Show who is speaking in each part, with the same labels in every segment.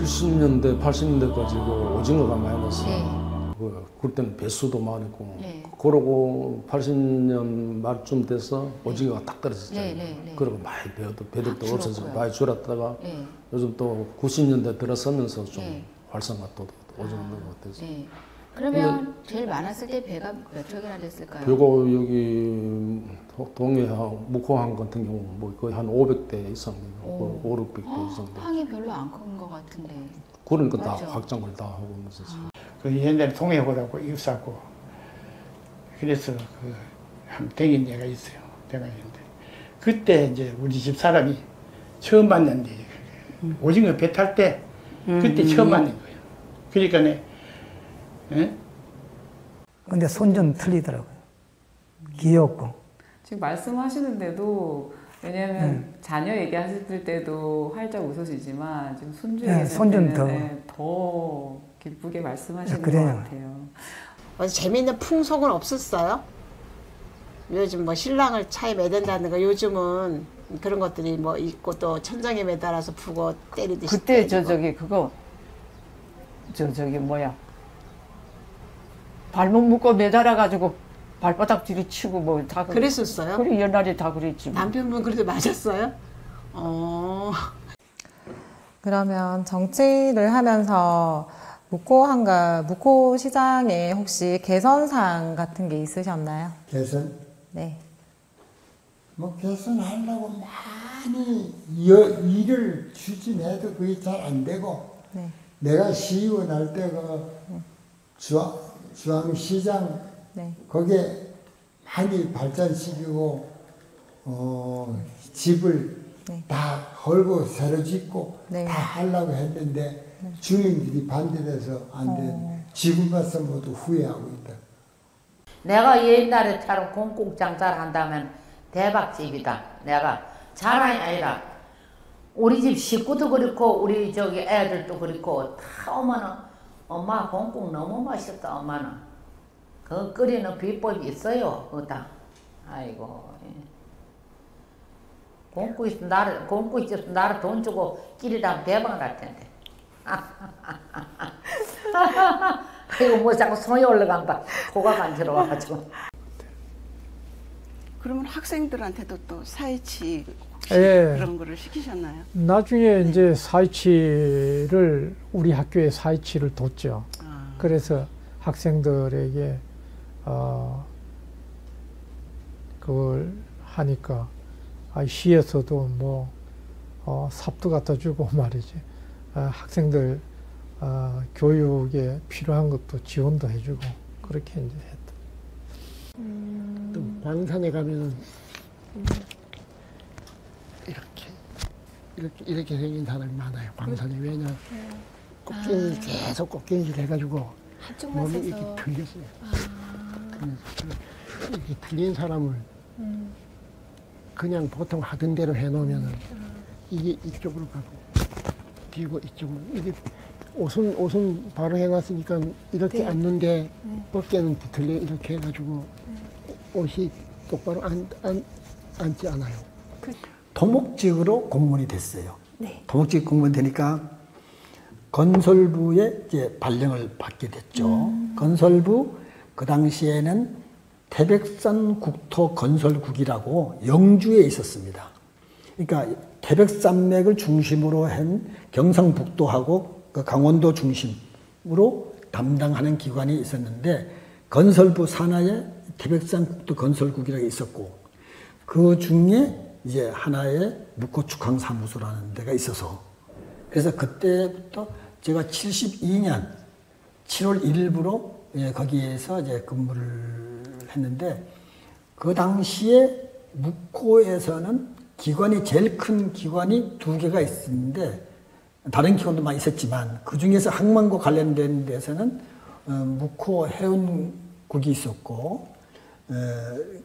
Speaker 1: 70년대, 80년대까지 그 오징어가 많이 났어요.
Speaker 2: 네.
Speaker 1: 그, 그때는 배수도 많았고.
Speaker 2: 네.
Speaker 1: 그러고 80년 말쯤 돼서 오징어가 딱 떨어졌잖아요.
Speaker 2: 네, 네, 네.
Speaker 1: 그리고 많이 배도, 배들도
Speaker 2: 확
Speaker 1: 없어서. 많이 줄었다가
Speaker 2: 네.
Speaker 1: 요즘 또 90년대 들어서면서 좀
Speaker 2: 네.
Speaker 1: 활성화 또 오징어 것 같아서.
Speaker 2: 네. 그러면 제일 많았을 때 배가 몇 척이나 됐을까요?
Speaker 1: 그리고 여기 동해하고 묵호항 같은 경우 뭐 거의 한 500대 이상 돼요.
Speaker 2: 오.
Speaker 1: 5, 600대 이상 돼요.
Speaker 2: 항이 별로 안 큰 것 같은데.
Speaker 1: 그러니까 다
Speaker 2: 맞죠.
Speaker 1: 확장을 다 하고 있어서.
Speaker 3: 그 옛날에 통해보라고 입사고 그래서 그한 댕긴 데가 있어요. 데가 있는데 그때 이제 우리 집 사람이 처음 봤는데 오징어 배 탈 때 그때 처음 봤는 거예요. 그러니까?
Speaker 4: 근데 손좀 틀리더라고요. 귀엽고.
Speaker 5: 지금 말씀하시는데도 왜냐면 자녀 얘기하실 때도 활짝 웃으시지만 지금 손주
Speaker 4: 네, 손주는
Speaker 5: 때는
Speaker 4: 더.
Speaker 5: 네, 더 기쁘게 말씀하시는
Speaker 4: 네, 그래요.
Speaker 5: 것 같아요.
Speaker 6: 어, 재미있는 풍속은 없었어요? 요즘 뭐 신랑을 차에 매댄다든가 요즘은 그런 것들이 뭐 있고 또 천장에 매달아서 푸고 때리듯이
Speaker 7: 그때 저
Speaker 6: 때리고.
Speaker 7: 저기 그거 저 저기 뭐야 발목 묶고 매달아 가지고 발바닥 뒤로 치고 뭐 다
Speaker 6: 그랬었어요?
Speaker 7: 그래 옛날에 다 그랬지 뭐.
Speaker 6: 남편분 그래도 맞았어요? 어.
Speaker 8: 그러면 정치를 하면서 묵호한가 묵호 시장에 혹시 개선사항 같은 게 있으셨나요?
Speaker 9: 개선
Speaker 8: 네.
Speaker 9: 뭐 개선하려고 많이 여, 일을 추진해도 그게 잘 안 되고
Speaker 8: 네.
Speaker 9: 내가 시의원 할 때가 주 황, 주황시장
Speaker 8: 네.
Speaker 9: 거기에 많이 발전시키고 어, 집을
Speaker 8: 네.
Speaker 9: 다 헐고 새로 짓고
Speaker 8: 네.
Speaker 9: 다 하려고 했는데 주민들이 반대돼서 안 돼.
Speaker 8: 어.
Speaker 9: 지금 와서 모두 후회하고 있다.
Speaker 10: 내가 옛날에처럼 공국 장사를 한다면 대박집이다. 내가 자랑이 아니라 우리 집 식구도 그렇고 우리 저기 애들도 그렇고 다 엄마는 엄마 공국 너무 맛있다 엄마는. 그 끓이는 비법이 있어요 그다. 아이고 예. 공국 있으면 나를 공국 있으면 나를 돈 주고 끼리다 대박 날 텐데. 이거 뭐 자꾸 손이 올라간다 코가 간지러워가지고.
Speaker 11: 그러면 학생들한테도 또 사회치 혹시
Speaker 12: 예.
Speaker 11: 그런 거를 시키셨나요?
Speaker 12: 나중에 이제 사이치를 우리 학교에 사이치를 뒀죠. 그래서 학생들에게 어 그걸 하니까 아, 시에서도 뭐 어, 삽도 갖다 주고 말이지 아, 학생들 아, 교육에 필요한 것도 지원도 해주고 그렇게 이제 했다.
Speaker 3: 또 광산에 가면은 이렇게 이렇게 이렇게 생긴 사람이 많아요. 광산에 왜냐 꽃갱이 계속 꽃갱이를 해가지고 몸이. 이렇게 틀렸어요. 그래서 이렇게 틀린 사람을 그냥 보통 하던 대로 해놓으면은 이게 이쪽으로 가고 뒤고 이쪽으로 이게 옷은 옷은 바로 해놨으니까 이렇게
Speaker 13: 네.
Speaker 3: 앉는데
Speaker 13: 네.
Speaker 3: 어깨는 뒤틀려 이렇게 해가지고 옷이 똑바로 안, 안, 앉지 않아요.
Speaker 13: 토목직으로 공무원이 됐어요.
Speaker 2: 네.
Speaker 13: 토목직 공무원 되니까 건설부에 이제 발령을 받게 됐죠.
Speaker 2: 음.
Speaker 13: 건설부 그 당시에는 태백산 국토 건설국이라고 영주에 있었습니다. 그러니까 태백산맥을 중심으로 한 경상북도하고 그 강원도 중심으로 담당하는 기관이 있었는데 건설부 산하에 태백산 국토 건설국이라고 있었고 그 중에 이제 하나의 묵고축항 사무소라는 데가 있어서 그래서 그때부터 제가 72년 7월 1일부로 예, 거기에서 이제 근무를 했는데 그 당시에 묵호에서는 기관이 제일 큰 기관이 두 개가 있었는데 다른 기관도 많이 있었지만 그 중에서 항만과 관련된 데서는 어, 묵호 해운국이 있었고 에,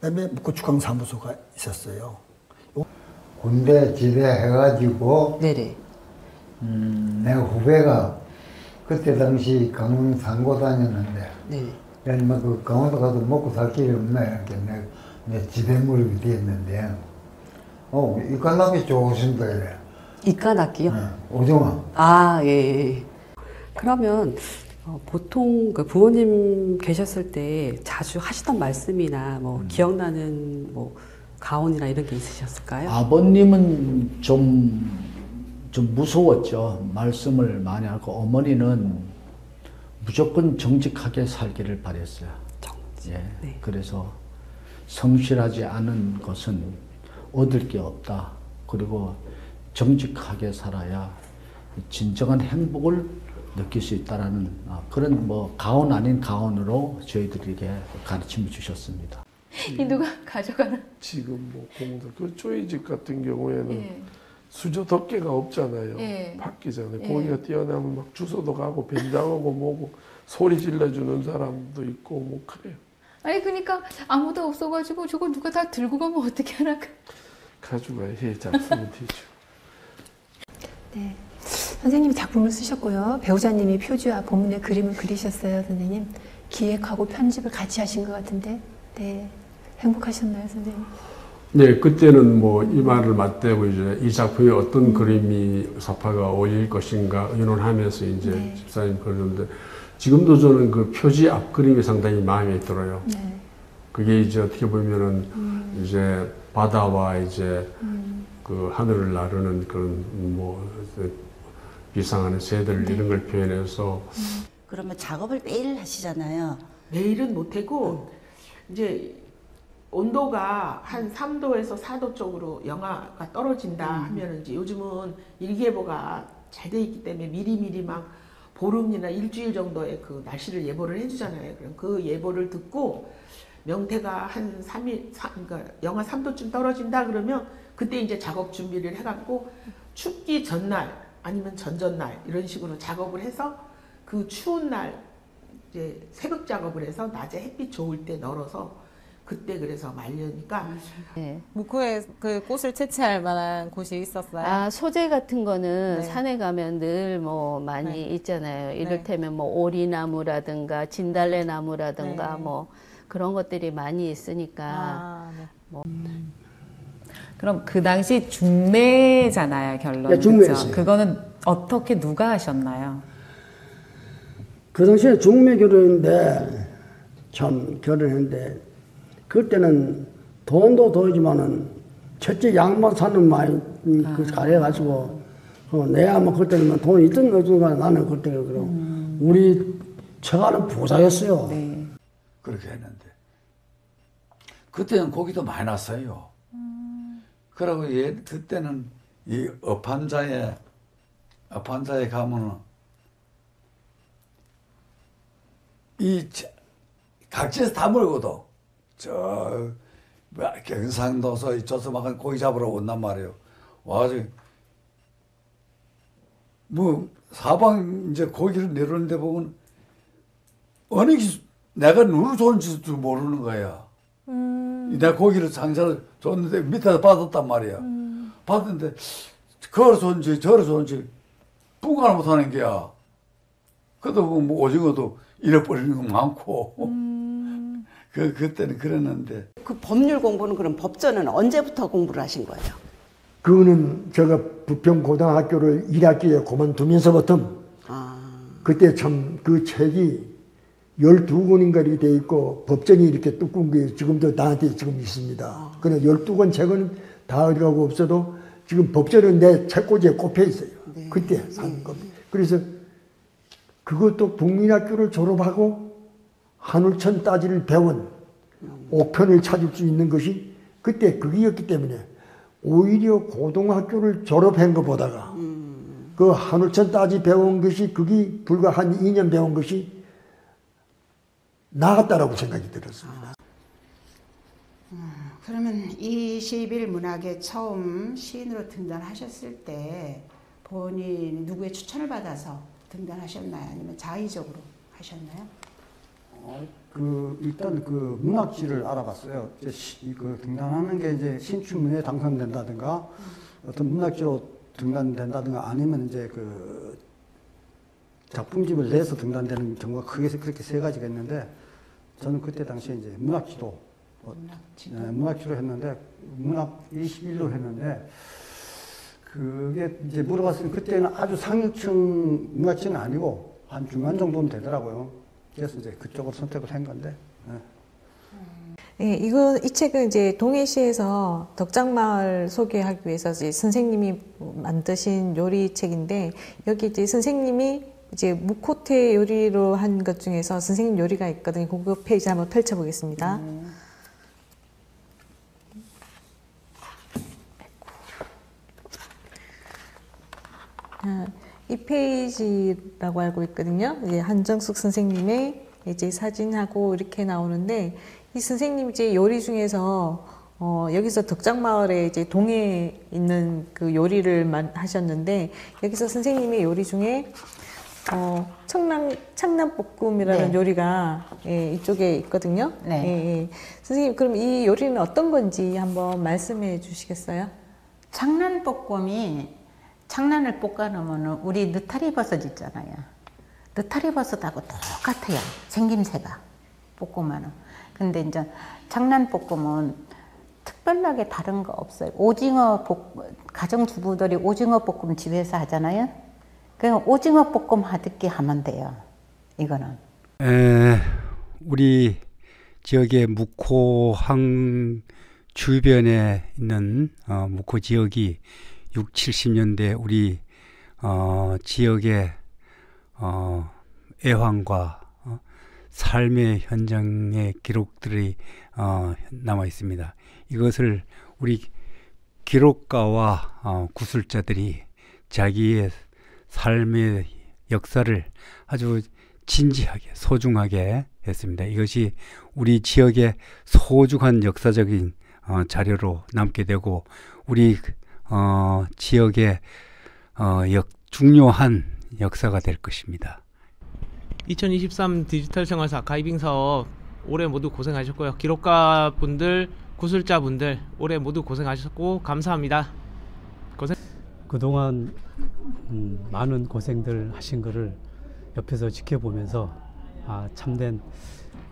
Speaker 13: 그다음에 묵호 축항 사무소가 있었어요.
Speaker 9: 군대 지대해가지고
Speaker 7: 네네.
Speaker 9: 음, 내 후배가 그때 당시 강원 상고 다녔는데
Speaker 7: 네.
Speaker 9: 뭐그 강원도 가도 먹고 살 길이 없나 이렇게 내, 내 지대 무릎이 됐는데 어 이관람이 좋으신다 그래
Speaker 14: 이과학기요?
Speaker 15: 오정아.
Speaker 14: 아, 예, 예. 그러면 어, 보통 그 부모님 계셨을 때 자주 하시던 말씀이나 뭐 기억나는 뭐 가온이나 이런 게 있으셨을까요?
Speaker 16: 아버님은 좀, 좀 무서웠죠. 말씀을 많이 하고 어머니는 무조건 정직하게 살기를 바랬어요. 정직. 예. 그래서 성실하지 않은 것은 얻을 게 없다. 그리고 정직하게 살아야 진정한 행복을 느낄 수 있다라는 아, 그런 뭐 가온 아닌 가온으로 저희들에게 가르침을 주셨습니다.
Speaker 17: 이 누가 가져가는?
Speaker 2: 지금 뭐 공들 그 쪼이집 같은 경우에는
Speaker 17: 예.
Speaker 2: 수저 덮개가 없잖아요.
Speaker 17: 예.
Speaker 2: 바뀌잖아요.
Speaker 17: 예.
Speaker 2: 고기가 뛰어나면 막 주소도 가고 변장하고 뭐고 소리 질러주는 사람도 있고 뭐 그래요.
Speaker 17: 아니 그러니까 아무도 없어가지고 저거 누가 다 들고 가면 어떻게 하나?
Speaker 2: 가져가 해 작품이 되죠.
Speaker 18: 네. 선생님이 작품을 쓰셨고요. 배우자님이 표지와 본문의 그림을 그리셨어요, 선생님. 기획하고 편집을 같이 하신 것 같은데, 네. 행복하셨나요, 선생님?
Speaker 19: 네, 그때는 뭐 이 말을 맞대고 이제 이 작품에 어떤 그림이 사파가 어울릴 것인가 의논하면서 이제
Speaker 18: 네.
Speaker 19: 집사님 그러는데 지금도 저는 그 표지 앞 그림이 상당히 마음에 들어요.
Speaker 18: 네.
Speaker 19: 그게 이제 어떻게 보면은
Speaker 18: 음.
Speaker 19: 이제 바다와 이제
Speaker 18: 음.
Speaker 19: 그 하늘을 나르는 그런 뭐 비상하는 새들
Speaker 18: 네.
Speaker 19: 이런 걸 표현해서
Speaker 20: 그러면 작업을 매일 하시잖아요.
Speaker 21: 매일은 못하고 이제 온도가 한 3도에서 4도 쪽으로 영하가 떨어진다
Speaker 20: 음.
Speaker 21: 하면 이제 요즘은 일기예보가 잘 돼 있기 때문에 미리미리 막 보름이나 일주일 정도의 그 날씨를 예보를 해주잖아요. 그럼 그 예보를 듣고 명태가 한 3일, 사, 그러니까 영하 3도쯤 떨어진다 그러면 그때 이제 작업 준비를 해갖고 춥기 전날 아니면 전전날 이런 식으로 작업을 해서 그 추운 날 이제 새벽 작업을 해서 낮에 햇빛 좋을 때 널어서 그때 그래서 말려니까
Speaker 17: 네.
Speaker 9: 묵호에 그 꽃을 채취할 만한 곳이 있었어요?
Speaker 17: 아 소재 같은 거는
Speaker 9: 네.
Speaker 17: 산에 가면 늘 뭐 많이
Speaker 9: 네.
Speaker 17: 있잖아요. 이를테면 뭐 오리나무라든가 진달래 나무라든가
Speaker 9: 네.
Speaker 17: 뭐 그런 것들이 많이 있으니까
Speaker 9: 아,
Speaker 17: 뭐
Speaker 5: 그럼 그 당시 중매잖아요, 결론.
Speaker 13: 네, 중매였어요.
Speaker 5: 그거는 어떻게 누가 하셨나요?
Speaker 13: 그 당시에 중매 결혼인데 참 결혼했는데 그때는 돈도 더지만은 첫째 양만 사는 많이 그 가려가지고 어, 내가 뭐 그때는 뭐 돈이 있든 없든가 나는 그때 그럼 우리 처가는 부자였어요.
Speaker 22: 그렇게 했는데. 그때는 고기도 많이 났어요. 그리고 얘 그때는 이 업한자에 업한자에 가면은 이 저- 각지에서 다 몰고도 저 뭐, 경상도서 이쪽서 막 고기 잡으러 온단 말이에요. 와가지고 뭐 사방 이제 고기를 내려오는데 보면 어느 기 내가 누를 줬는지도 모르는 거야. 내가 고기를 상자를 줬는데 밑에서 받았단 말이야. 받았는데 그걸 줬는지 저를 줬는지 분간을 못하는 게야. 그래도 뭐 오징어도 잃어버리는 거 많고. 그 그때는 그랬는데
Speaker 11: 그 법률 공부는 그럼 법전은 언제부터 공부를 하신 거예요?
Speaker 15: 그거는 제가 부평 고등학교를 1학기에 그만두면서부터 그때 참 그 책이 12권인가 이렇게 돼 있고 법전이 이렇게 두꺼운 게 지금도 나한테 지금 있습니다. 그래 12권 책은 다 어디 가고 없어도 지금 법전은 내 책꽂이에 꼽혀 있어요. 그때 산 겁니다. 그래서 그것도 국민학교를 졸업하고 한울천 따지를 배운 옥편을 찾을 수 있는 것이 그때 그기였기 때문에 오히려 고등학교를 졸업한 것보다가 그 한울천 따지 배운 것이 그게 불과 한 2년 배운 것이 나았다라고 생각이 들었습니다.
Speaker 6: 그러면 21 문학에 처음 시인으로 등단하셨을 때 본인 누구의 추천을 받아서 등단하셨나요? 아니면 자의적으로 하셨나요?
Speaker 23: 그 일단 그 문학지를 알아봤어요. 이제 시, 그 등단하는 게 이제 신춘문예 당선된다든가 어떤 문학지로 등단된다든가 아니면 이제 그 작품집을 내서 등단되는 경우가 크게 그렇게 세 가지가 있는데 저는 그때 당시에 이제 문학지도 문학지도, 네, 문학지로 했는데 문학 21로 했는데 그게 이제 물어봤을 때 그때는 아주 상류층 문화층은 아니고 한 중간 정도면 되더라고요. 그래서 이제 그쪽으로 선택을 한 건데. 예.
Speaker 9: 예, 이거 이 책은 이제 동해시에서 덕장마을 소개하기 위해서 이제 선생님이 만드신 요리 책인데 여기 이제 선생님이 이제 무코테 요리로 한 것 중에서 선생님 요리가 있거든요. 그 페이지 한번 펼쳐 보겠습니다. 아, 이 페이지라고 알고 있거든요. 이제 한정숙 선생님의 이제 사진하고 이렇게 나오는데 이 선생님 이제 요리 중에서 어, 여기서 덕장마을에 이제 동해 있는 그 요리를 만, 하셨는데 여기서 선생님의 요리 중에 어, 청남 창남볶음이라는
Speaker 10: 네.
Speaker 9: 요리가 예, 이쪽에 있거든요.
Speaker 10: 네.
Speaker 9: 예, 예. 선생님 그럼 이 요리는 어떤 건지 한번 말씀해 주시겠어요?
Speaker 10: 창란볶음이 창란을 볶아 놓으면 우리 느타리 버섯 있잖아요. 느타리 버섯하고 똑같아요. 생김새가 볶으면은. 근데 이제 창란볶음은 특별하게 다른 거 없어요. 오징어 볶 가정주부들이 오징어 볶음 집에서 하잖아요. 그냥 오징어 볶음 하듯이 하면 돼요. 이거는.
Speaker 24: 에, 우리 지역의 묵호항 주변에 있는 어, 묵호 지역이 6, 70년대 우리 어, 지역의 어, 애환과 어, 삶의 현장의 기록들이 어, 남아 있습니다. 이것을 우리 기록가와 어, 구술자들이 자기의 삶의 역사를 아주 진지하게 소중하게 했습니다. 이것이 우리 지역의 소중한 역사적인 어, 자료로 남게 되고 우리 어, 지역의 어, 역, 중요한 역사가 될 것입니다.
Speaker 25: 2023 디지털 생활사 가이빙 사업 올해 모두 고생하셨고요. 기록가 분들, 구술자 분들 올해 모두 고생하셨고 감사합니다. 고생.
Speaker 26: 그동안 음, 많은 고생들 하신 거를 옆에서 지켜보면서 아, 참된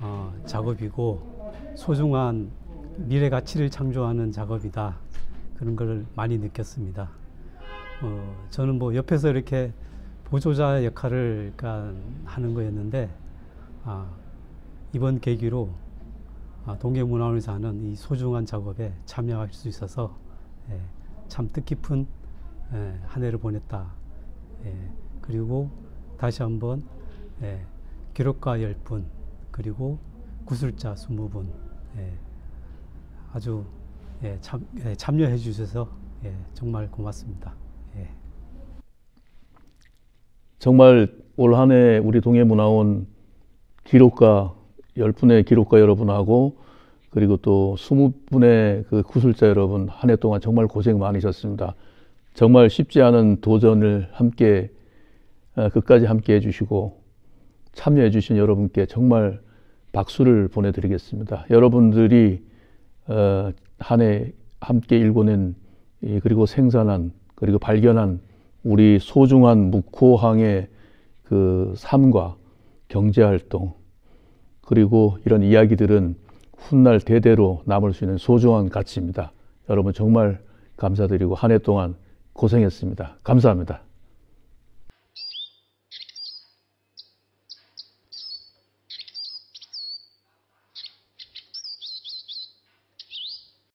Speaker 26: 어, 작업이고 소중한 미래 가치를 창조하는 작업이다 그런 걸 많이 느꼈습니다. 어, 저는 뭐 옆에서 이렇게 보조자 역할을 그러니까 하는 거였는데 아, 이번 계기로 아, 동계문화원에서 하는 이 소중한 작업에 참여할 수 있어서 예, 참 뜻깊은 예, 한 해를 보냈다. 예, 그리고 다시 한번 예, 기록가 10분 그리고 구술자 20분 예, 아주 예, 참, 예, 참여해 주셔서 예, 정말 고맙습니다. 예.
Speaker 27: 정말 올 한 해 우리 동해문화원 기록가 10분의 기록가 여러분하고 그리고 또 20분의 그 구술자 여러분 한 해 동안 정말 고생 많으셨습니다. 정말 쉽지 않은 도전을 함께 어, 끝까지 함께 해주시고 참여해 주신 여러분께 정말 박수를 보내드리겠습니다. 여러분들이 어, 한 해 함께 일궈낸 이, 그리고 생산한 그리고 발견한 우리 소중한 묵호항의 그 삶과 경제활동 그리고 이런 이야기들은 훗날 대대로 남을 수 있는 소중한 가치입니다. 여러분 정말 감사드리고 한 해 동안 고생했습니다. 감사합니다.